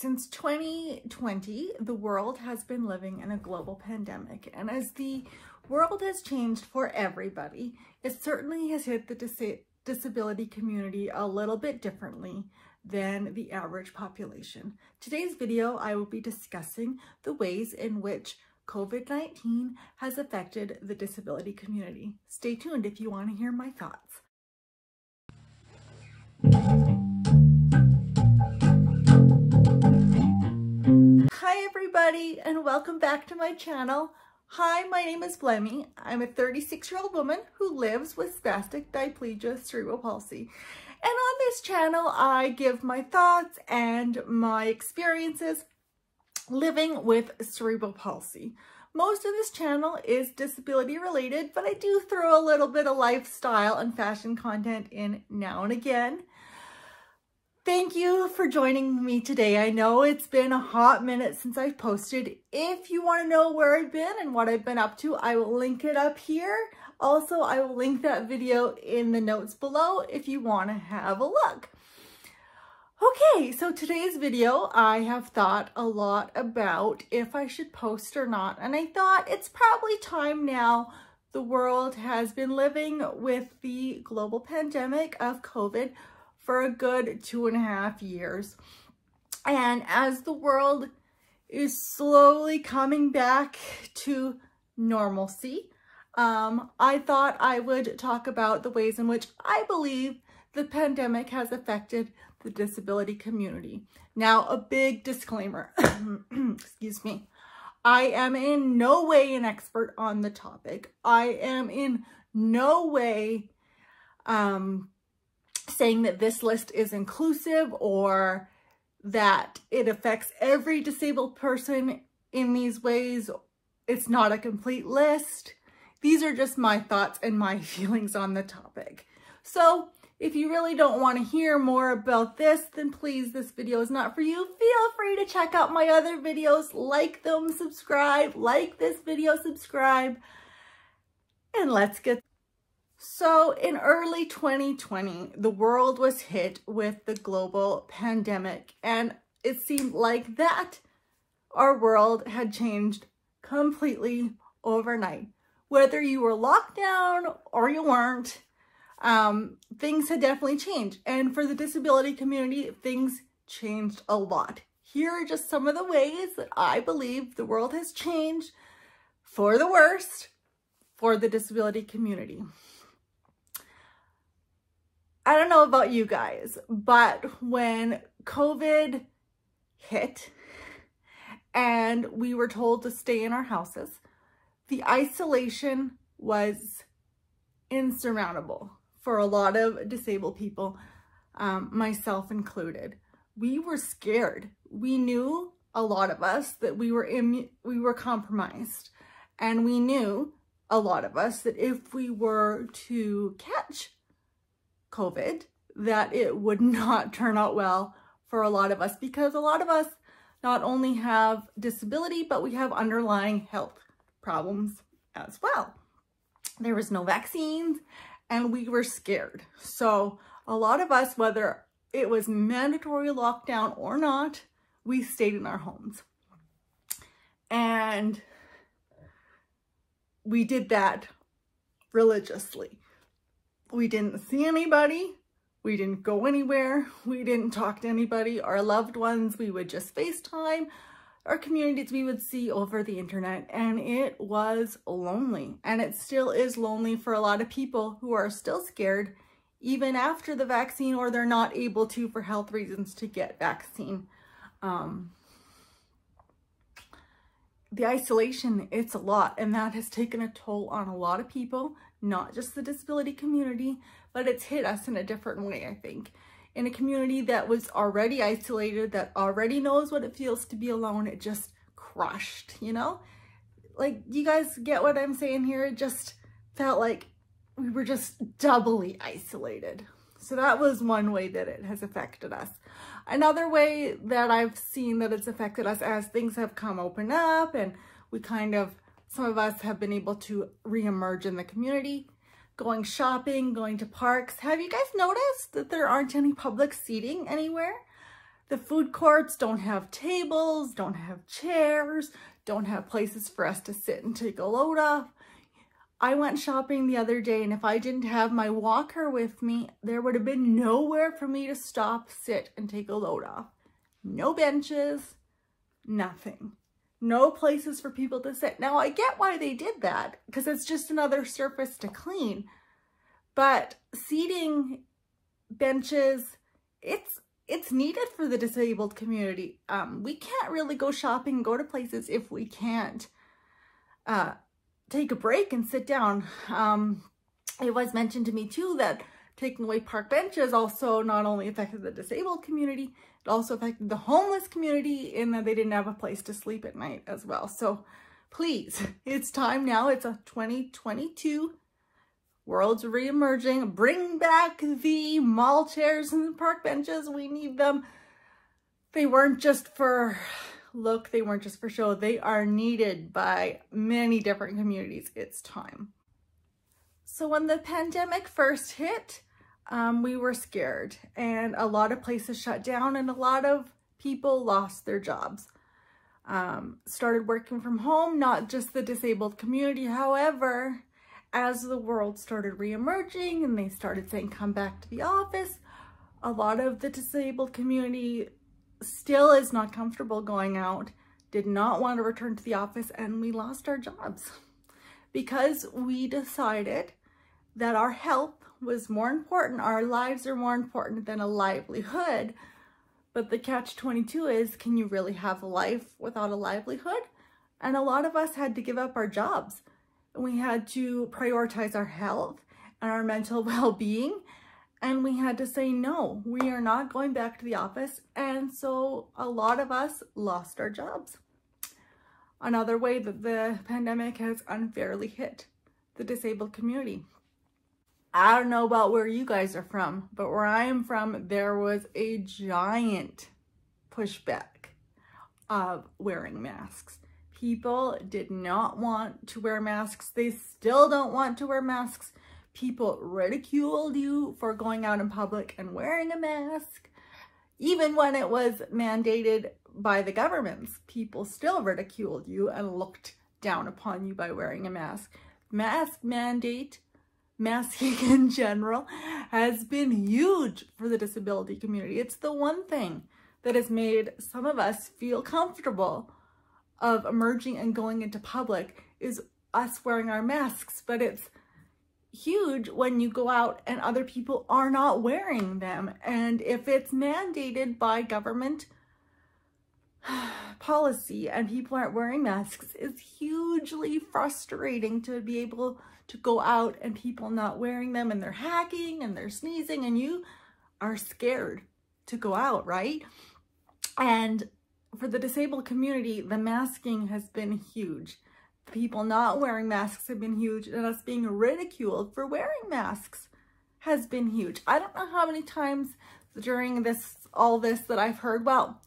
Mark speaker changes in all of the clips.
Speaker 1: Since 2020, the world has been living in a global pandemic. And as the world has changed for everybody, it certainly has hit the dis disability community a little bit differently than the average population. Today's video, I will be discussing the ways in which COVID-19 has affected the disability community. Stay tuned if you want to hear my thoughts. Hi everybody and welcome back to my channel. Hi, my name is Blemi. I'm a 36 year old woman who lives with spastic diplegia cerebral palsy. And on this channel, I give my thoughts and my experiences living with cerebral palsy. Most of this channel is disability related, but I do throw a little bit of lifestyle and fashion content in now and again. Thank you for joining me today. I know it's been a hot minute since I've posted. If you want to know where I've been and what I've been up to, I will link it up here. Also, I will link that video in the notes below if you want to have a look. Okay, so today's video, I have thought a lot about if I should post or not. And I thought it's probably time now. The world has been living with the global pandemic of COVID for a good two and a half years. And as the world is slowly coming back to normalcy, um, I thought I would talk about the ways in which I believe the pandemic has affected the disability community. Now, a big disclaimer, excuse me, I am in no way an expert on the topic. I am in no way um, saying that this list is inclusive or that it affects every disabled person in these ways. It's not a complete list. These are just my thoughts and my feelings on the topic. So if you really don't want to hear more about this, then please, this video is not for you. Feel free to check out my other videos, like them, subscribe, like this video, subscribe, and let's get so in early 2020, the world was hit with the global pandemic and it seemed like that our world had changed completely overnight. Whether you were locked down or you weren't, um, things had definitely changed. And for the disability community, things changed a lot. Here are just some of the ways that I believe the world has changed for the worst for the disability community. I don't know about you guys, but when COVID hit and we were told to stay in our houses, the isolation was insurmountable for a lot of disabled people, um, myself included. We were scared. We knew, a lot of us, that we were, we were compromised. And we knew, a lot of us, that if we were to catch COVID that it would not turn out well for a lot of us because a lot of us not only have disability, but we have underlying health problems as well. There was no vaccines and we were scared. So a lot of us, whether it was mandatory lockdown or not, we stayed in our homes. And we did that religiously. We didn't see anybody. We didn't go anywhere. We didn't talk to anybody. Our loved ones, we would just FaceTime. Our communities we would see over the internet and it was lonely. And it still is lonely for a lot of people who are still scared even after the vaccine or they're not able to for health reasons to get vaccine. Um, the isolation, it's a lot and that has taken a toll on a lot of people not just the disability community, but it's hit us in a different way, I think. In a community that was already isolated, that already knows what it feels to be alone, it just crushed, you know? Like, you guys get what I'm saying here? It just felt like we were just doubly isolated. So that was one way that it has affected us. Another way that I've seen that it's affected us as things have come open up and we kind of some of us have been able to reemerge in the community, going shopping, going to parks. Have you guys noticed that there aren't any public seating anywhere? The food courts don't have tables, don't have chairs, don't have places for us to sit and take a load off. I went shopping the other day and if I didn't have my walker with me, there would have been nowhere for me to stop, sit, and take a load off. No benches, nothing. No places for people to sit. Now, I get why they did that because it's just another surface to clean. But seating benches, it's it's needed for the disabled community. Um, we can't really go shopping go to places if we can't uh, take a break and sit down. Um, it was mentioned to me too that taking away park benches also not only affected the disabled community, also affected the homeless community in that they didn't have a place to sleep at night as well. So please, it's time now. It's a 2022. World's re-emerging. Bring back the mall chairs and the park benches. We need them. They weren't just for look, they weren't just for show. They are needed by many different communities. It's time. So when the pandemic first hit, um, we were scared and a lot of places shut down and a lot of people lost their jobs. Um, started working from home, not just the disabled community. However, as the world started re-emerging and they started saying, come back to the office, a lot of the disabled community still is not comfortable going out, did not want to return to the office, and we lost our jobs because we decided that our health was more important, our lives are more important than a livelihood. But the catch-22 is, can you really have a life without a livelihood? And a lot of us had to give up our jobs. We had to prioritize our health and our mental well-being and we had to say, no, we are not going back to the office. And so a lot of us lost our jobs. Another way that the pandemic has unfairly hit the disabled community. I don't know about where you guys are from, but where I am from, there was a giant pushback of wearing masks. People did not want to wear masks. They still don't want to wear masks. People ridiculed you for going out in public and wearing a mask. Even when it was mandated by the governments, people still ridiculed you and looked down upon you by wearing a mask. Mask mandate, masking in general, has been huge for the disability community. It's the one thing that has made some of us feel comfortable of emerging and going into public is us wearing our masks, but it's huge when you go out and other people are not wearing them. And if it's mandated by government policy and people aren't wearing masks, it's hugely frustrating to be able to go out and people not wearing them and they're hacking and they're sneezing and you are scared to go out, right? And for the disabled community, the masking has been huge people not wearing masks have been huge and us being ridiculed for wearing masks has been huge. I don't know how many times during this all this that I've heard, well,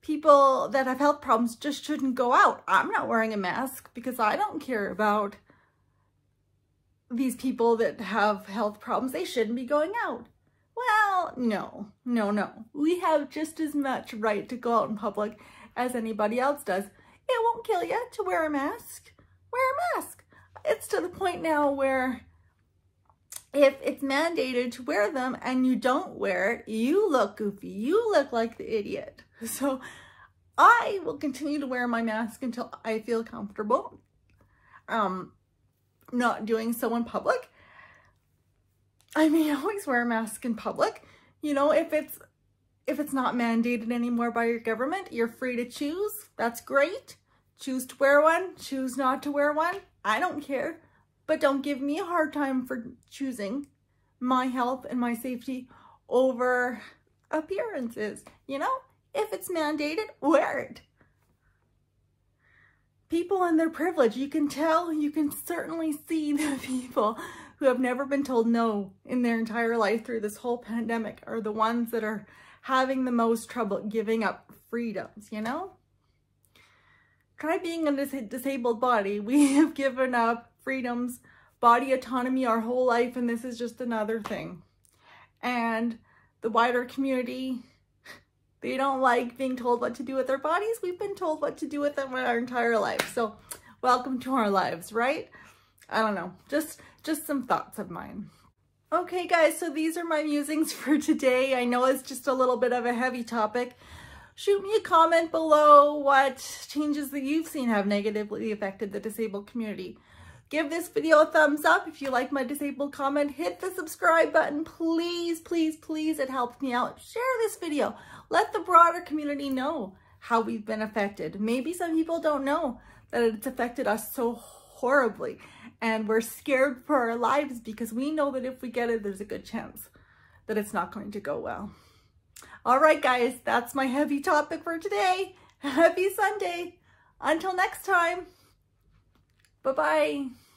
Speaker 1: people that have health problems just shouldn't go out. I'm not wearing a mask because I don't care about these people that have health problems. They shouldn't be going out. Well, no, no, no. We have just as much right to go out in public as anybody else does. It won't kill you to wear a mask. Wear a mask. It's to the point now where if it's mandated to wear them and you don't wear it, you look goofy. You look like the idiot. So I will continue to wear my mask until I feel comfortable. Um, not doing so in public. I may always wear a mask in public. You know, if it's if it's not mandated anymore by your government, you're free to choose. That's great. Choose to wear one, choose not to wear one. I don't care. But don't give me a hard time for choosing my health and my safety over appearances. You know, if it's mandated, wear it. People and their privilege, you can tell, you can certainly see the people who have never been told no in their entire life through this whole pandemic are the ones that are having the most trouble giving up freedoms, you know? Try being a dis disabled body. We have given up freedoms, body autonomy our whole life, and this is just another thing. And the wider community, They don't like being told what to do with their bodies. We've been told what to do with them our entire life. So welcome to our lives, right? I don't know, just, just some thoughts of mine. Okay guys, so these are my musings for today. I know it's just a little bit of a heavy topic. Shoot me a comment below what changes that you've seen have negatively affected the disabled community. Give this video a thumbs up if you like my disabled comment. Hit the subscribe button, please, please, please. It helps me out. Share this video. Let the broader community know how we've been affected. Maybe some people don't know that it's affected us so horribly and we're scared for our lives because we know that if we get it, there's a good chance that it's not going to go well. All right, guys, that's my heavy topic for today. Happy Sunday. Until next time. Bye-bye.